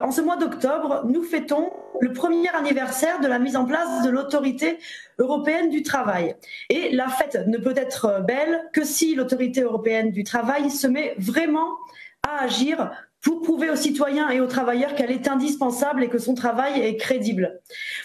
En ce mois d'octobre, nous fêtons le premier anniversaire de la mise en place de l'autorité européenne du travail. Et la fête ne peut être belle que si l'autorité européenne du travail se met vraiment à agir pour prouver aux citoyens et aux travailleurs qu'elle est indispensable et que son travail est crédible.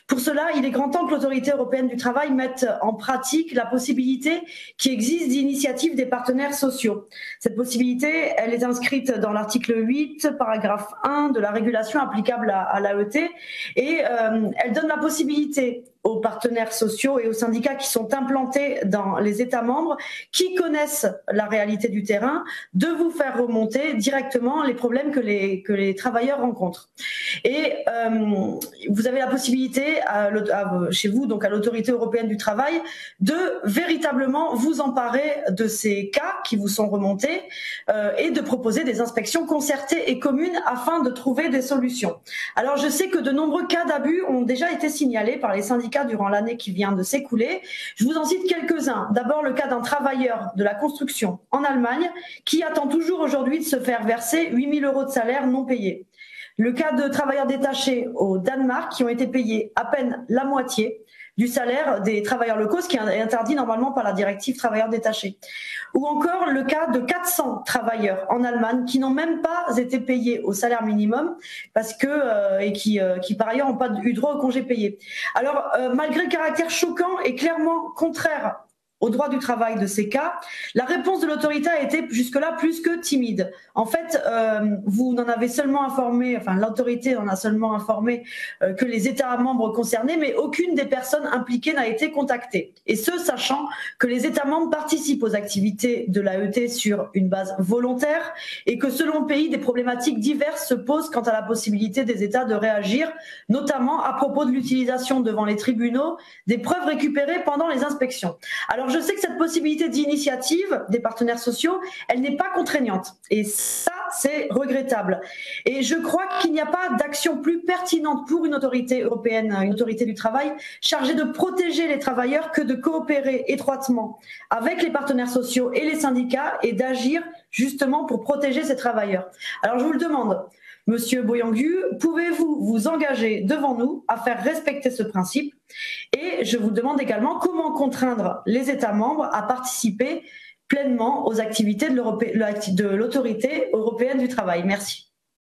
Pour cela, il est grand temps que l'autorité européenne du travail mette en pratique la possibilité qui existe d'initiative des partenaires sociaux. Cette possibilité, elle est inscrite dans l'article 8, paragraphe 1 de la régulation applicable à, l'AET et euh, elle donne la possibilité aux partenaires sociaux et aux syndicats qui sont implantés dans les États membres, qui connaissent la réalité du terrain, de vous faire remonter directement les problèmes que les, que les travailleurs rencontrent. Et euh, vous avez la possibilité chez vous, donc à l'autorité européenne du travail, de véritablement vous emparer de ces cas qui vous sont remontés euh, et de proposer des inspections concertées et communes afin de trouver des solutions. Alors je sais que de nombreux cas d'abus ont déjà été signalés par les syndicats durant l'année qui vient de s'écouler. Je vous en cite quelques-uns. D'abord, le cas d'un travailleur de la construction en Allemagne qui attend toujours aujourd'hui de se faire verser 8 000 euros de salaire non payé. Le cas de travailleurs détachés au Danemark qui ont été payés à peine la moitié du salaire des travailleurs locaux, ce qui est interdit normalement par la directive travailleurs détachés. Ou encore le cas de 400 travailleurs en Allemagne qui n'ont même pas été payés au salaire minimum parce que euh, et qui, euh, qui par ailleurs n'ont pas eu droit au congé payé. Alors euh, malgré le caractère choquant et clairement contraire au droit du travail de ces cas, la réponse de l'autorité a été jusque-là plus que timide. En fait, euh, vous n'en avez seulement informé, enfin l'autorité en a seulement informé euh, que les États membres concernés, mais aucune des personnes impliquées n'a été contactée. Et ce, sachant que les États membres participent aux activités de l'AET sur une base volontaire et que selon le pays, des problématiques diverses se posent quant à la possibilité des États de réagir, notamment à propos de l'utilisation devant les tribunaux des preuves récupérées pendant les inspections. Alors je sais que cette possibilité d'initiative des partenaires sociaux, elle n'est pas contraignante. Et ça, c'est regrettable. Et je crois qu'il n'y a pas d'action plus pertinente pour une autorité européenne, une autorité du travail, chargée de protéger les travailleurs que de coopérer étroitement avec les partenaires sociaux et les syndicats et d'agir justement pour protéger ces travailleurs. Alors je vous le demande, Monsieur Boyangu, pouvez-vous vous engager devant nous à faire respecter ce principe? Et je vous demande également comment contraindre les États membres à participer pleinement aux activités de l'autorité européenne du travail. Merci.